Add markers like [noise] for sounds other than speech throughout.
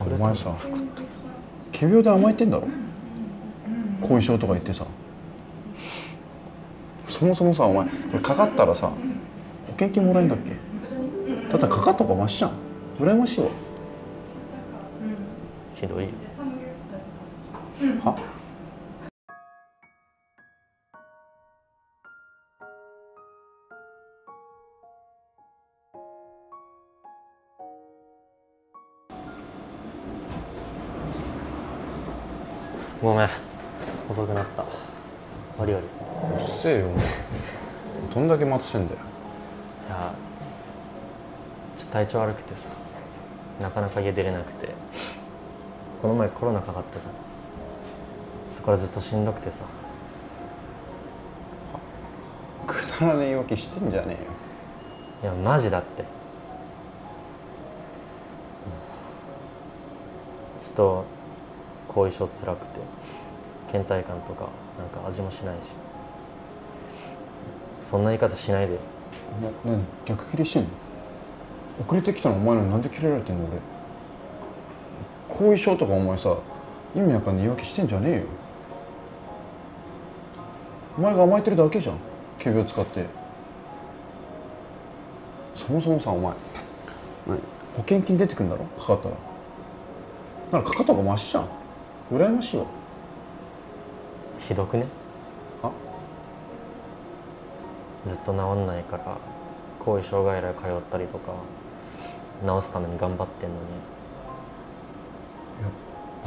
お前さ仮病で甘えてんだろ？後遺症とか言ってさ。そもそもさお前これかかったらさ保険金もらえんだっけ？だったらかかった方がマシじゃん。羨ましいわ。ひどいは？ごめん。遅くなった。悪い悪いうっせえよ。どんだけ待たせんだよ。いやちょっと体調悪くてさなかなか家出れなくてこの前コロナかかったじゃん。そこからずっとしんどくてさ。くだらねえ言い訳してんじゃねえよ。いやマジだって。ずっと後遺症つらくて倦怠感とかなんか味もしないし。そんな言い方しないで。よな何？逆切れしてんの？遅れてきたのお前なのになんで切れられてんの俺？後遺症とかお前さ意味わかんない言い訳してんじゃねえよ。お前が甘えてるだけじゃん。仮病使って。そもそもさお前。何保険金出てくんだろ？かかったら。ならかかった方がマシじゃん羨ましいわ。ひどくね？あ？ずっと治んないから後遺症外来通ったりとか治すために頑張ってんのに。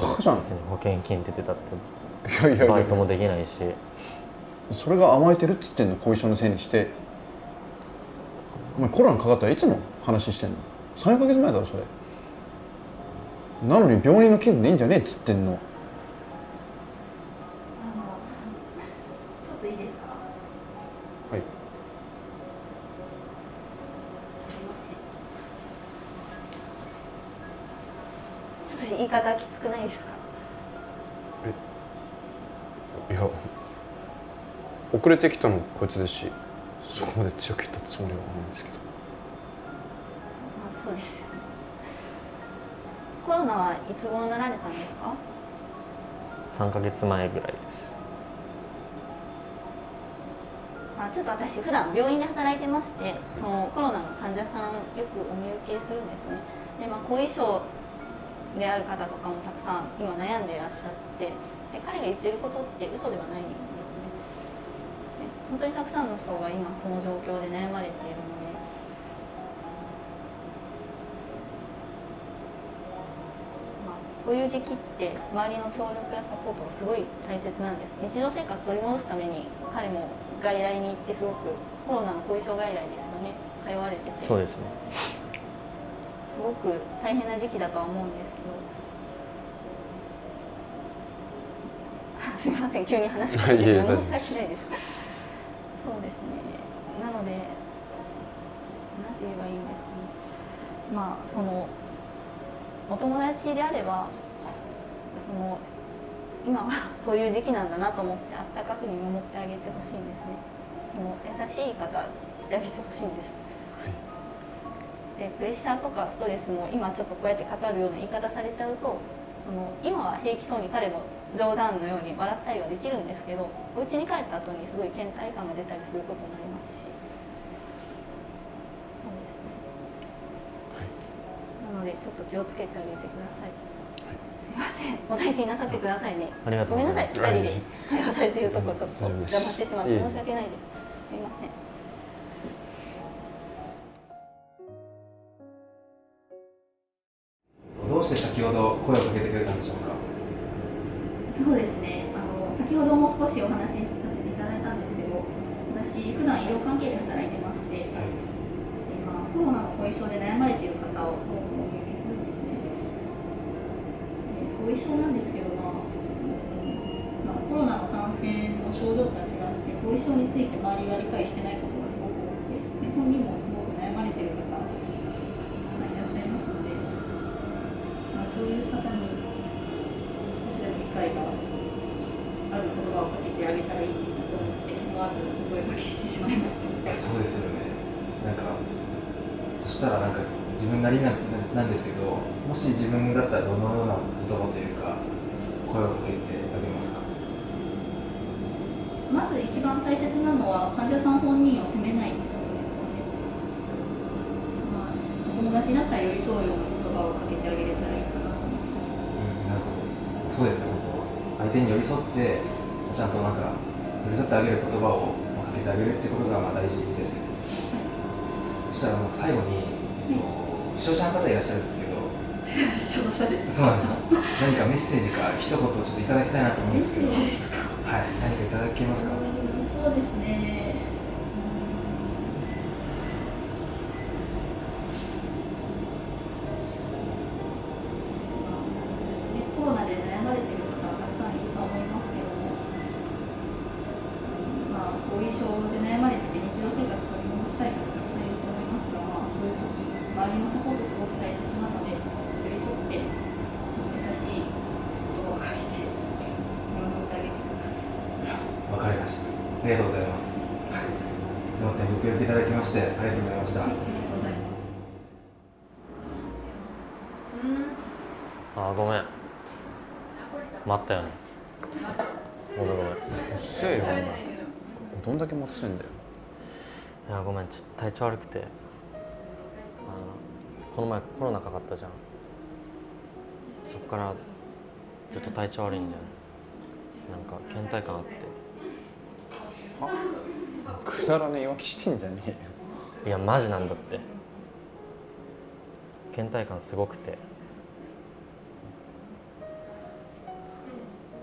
バカじゃん。別に保険金出てたって。いやいやいや。バイトもできないし。それが甘えてるっつってんの？後遺症のせいにして。お前コロナかかったらいつの話してんの？3ヶ月前だろそれ。なのに病人の気分でいいんじゃねえっつってんのあのちょっといいですかはいすいませんちょっと言い方きつくないですか？いや遅れてきたのこいつですしそこまで強く言ったつもりはないんですけど。まあそうですよね。コロナはいつ頃なられたんですか？3ヶ月前ぐらいです。あちょっと私普段病院で働いてましてそのコロナの患者さんよくお見受けするんですね。で、まあ、後遺症である方とかもたくさん今悩んでいらっしゃってで彼が言ってることって嘘ではないんですね。で本当にたくさんの人が今その状況で悩まれているので。まあこういう時期って周りの協力やサポートがすごい大切なんです。日常生活取り戻すために彼も外来に行ってすごくコロナの後遺症外来ですよね通われてて。そうですね。すごく大変な時期だとは思うんですけど。[laughs] すいません急に話しかけてしないです。そうですね。なのでなんて言えばいいんですかね。まあそのお友達であればその今は [laughs] そういう時期なんだなと思ってあったかく見守ってあげてほしいんですね。その優しい言い方してあげてほしいんですでプレッシャーとかストレスも今ちょっとこうやってかかるような言い方されちゃうとその今は平気そうに彼も冗談のように笑ったりはできるんですけどお家に帰った後にすごい倦怠感が出たりすることもありますし。そうですね、なのでちょっと気をつけてあげてください、すいません。お大事になさってくださいね。ありがとうごめんなさい。二人で会話されているとこちょっと邪魔してしまって申し訳ないです。すいません後遺症なんですけど、まあまあ、コロナの感染の症状とは違って後遺症について周りが理解してないことがすごく多くてで本人もすごく悩まれてる方たくさんいらっしゃいますので、まあ、そういう方に少しでも理解がある言葉をかけてあげたらいいなと思って思わず声かけしてしまいました。そうですよねなんかそしたらなんか自自分なりななんですけどもし自分だったらどのような言葉というか声をかけてあげますか？まず一番大切なのは患者さん本人を責めない。まあ、お友達になったら寄り添うような言葉をかけてあげれたらいいかな。と思いますなるほど。そうですね本当相手に寄り添ってちゃんとなんか寄り添ってあげる言葉をまあかけてあげるってことがまあ大事ですよね。そしたらもう最後に、えっと視聴者の方いらっしゃるんですけど。[laughs] 視聴者です。そうなんですよ。何かメッセージか一言ちょっといただきたいなと思うんですけどメッセージですかはい何かいただけますかそうですねコロナで悩まれている方はたくさんいると思いますけども、まあ、後遺症で悩まれてて日常生活取り戻したい方たくさんいると思いますが、まあ、そういう時周りのサポートすごく大切なので寄り添って優しい言葉をかけて見守ってあげてください。わかりました。ありがとうございます、はい、すみません。ご協力いただきましてありがとうございました、ありがとうございます。あーごめん。待ったよね。ごめんごめん。うっせえよお前。どんだけ待たせんだよ。いやごめん。ちょっと体調悪くてこの前コロナかかったじゃん。そっからずっと体調悪いんだよ。ねなんか倦怠感あって。くだらねえ言い訳してんじゃねえよ。いやマジなんだって。倦怠感すごくて。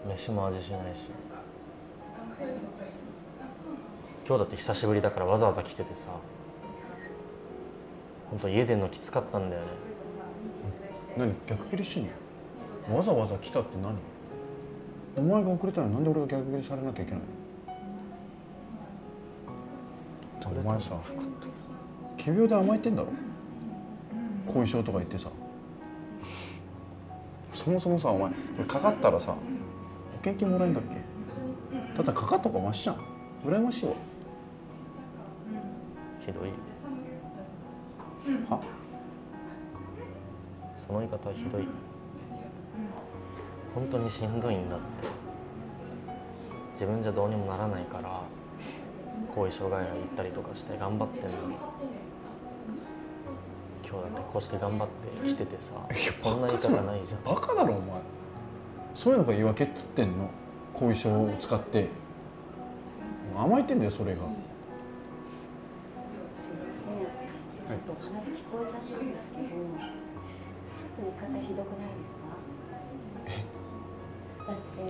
飯も味しないし。今日だって久しぶりだからわざわざ来ててさ本当家出るのきつかったんだよね。何？逆切りしてんの？わざわざ来たって何？お前が遅れたのになんで俺が逆切りされなきゃいけないの？お前さ仮病で甘えてんだろ？後遺症とか言ってさ。そもそもさお前これかかったらさ保険金もらえんだっけ？だったらかかった方がマシじゃん。羨ましいわ。ひどいは。その言い方はひどい。本当にしんどいんだって。自分じゃどうにもならないから後遺症外来行ったりとかして頑張ってんのに。今日だってこうして頑張って来ててさそんな言い方ないじゃん。バカだろお前。そういうのが言い訳っつってんの。後遺症を使って。甘えてんだよそれがちょっとお話聞こえちゃったんですけど、ちょっと言い方ひどくないですか？だって彼、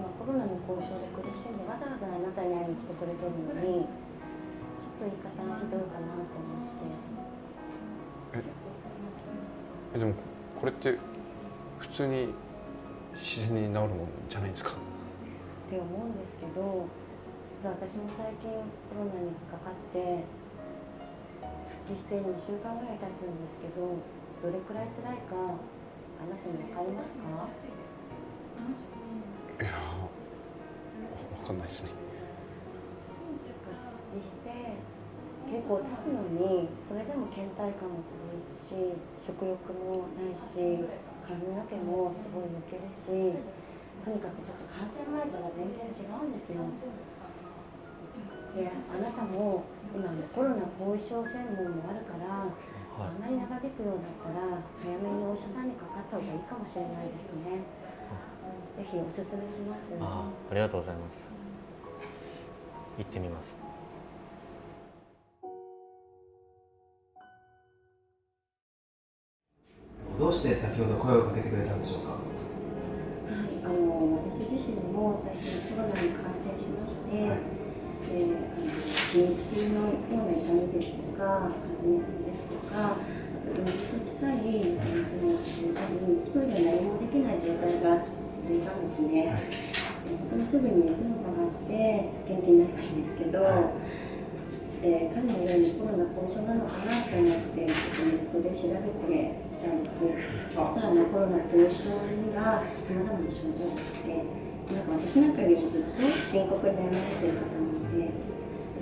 まあ、コロナの後遺症で苦しんでわざわざあなたに会いに来てくれてるのに、ちょっと言い方ひどいかなと思って。えでもこれって普通に自然に治るもんじゃないですかって思うんですけど実は私も最近コロナにかかって復帰して2週間ぐらい経つんですけどどれくらい辛いかあなたに分かりますか？いやわかんないですね。復帰して結構経つのにそれでも倦怠感も続いてし食欲もないし髪の毛もすごい抜けるしとにかくちょっと感染前とは全然違うんですよであなたも今のコロナ後遺症専門もあるから、あんまり長引くようだったら早めにお医者さんにかかった方がいいかもしれないですね。ぜひおすすめしますああありがとうございます。行ってみます。どうして先ほど声をかけてくれたんでしょうか？はい、あの私自身も最近コロナに感染しまして、であの筋肉痛のような痛みですとか、発熱ですとか、あとうつと近い熱も続いたり、一人で何もできない状態が続いたんですね。で本当にすぐに熱も下がって元気になればいいんですけど、で彼のようにコロナ後遺症なのかなと思って、ちょっとネットで調べてたんです。そしたらあのコロナ後遺症にはさまざまな症状があって、なんか私なんかよりもずっと深刻に悩まれてる方なので、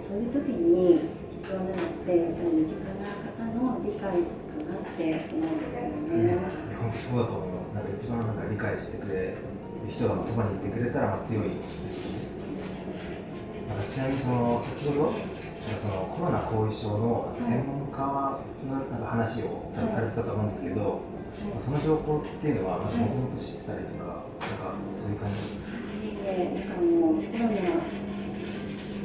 そういう時に必要なのって、やっぱり身近な方の理解とかなって思うんですよね。本当そうだと思います。なんか一番なんか理解してくれる人がそばにいてくれたらまあ強いですよね。なんかちなみにその先ほどそのコロナ後遺症の専門家のなんか話をされてたと思うんですけど、その情報っていうのはもともと知ってたりとか、なんかそういう感じですか？でなんかもうコロナ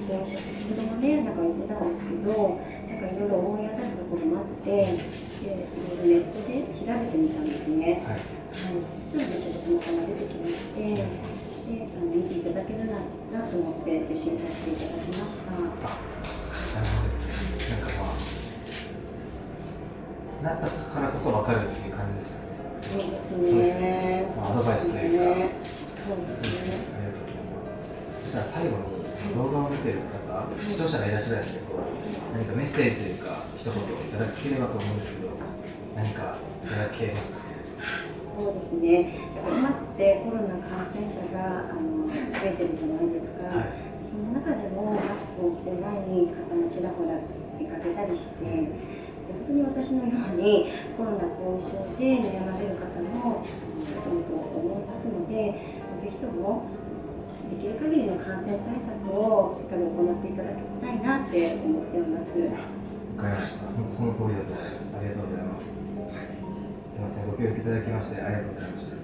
先週先ほどもねなんか言ってたんですけどなんかいろいろ思い当たるところもあってでいろいろネットで調べてみたんですね。はい。はい、そしたらめっちゃたまたま出てきましてであの見ていただけるななと思って受診させていただきました。なるほどですね。なんかまあなったからこそわかるっていう感じですよね。そうですね。まあアドバイスというか。そうですね。ありがとうございます。そしたら最後に動画を見てる方、視聴者がいらっしゃるんですけど、何かメッセージというか、一言いただければと思うんですけど、何かいただけますか？そうですね。今ってコロナ感染者があの増えてるじゃないですか。はい。その中でもマスクをしてない方もちらほら見かけたりして、で本当に私のようにコロナ後遺症で悩まれる方もいると思いますので、ぜひともできる限りの感染対策をしっかり行っていただきたいなって思っております。わかりました。本当その通りだと思います。ありがとうございます。すみません、ご協力いただきましてありがとうございました。